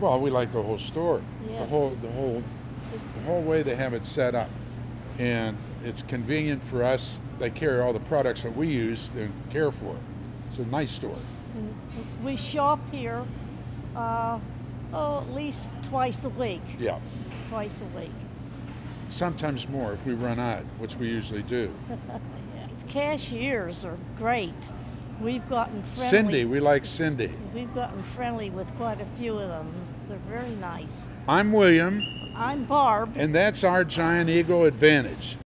Well, we like the whole store. The whole, the whole, the whole way they have it set up. And it's convenient for us. They carry all the products that we use and care for. It's a nice store. We shop here, uh, oh, at least twice a week. Yeah. Twice a week. Sometimes more if we run out, which we usually do. Cashiers are great. We've gotten friendly. Cindy, we like Cindy. We've gotten friendly with quite a few of them. They're very nice. I'm William, I'm Barb. and that's our Giant Eagle Advantage.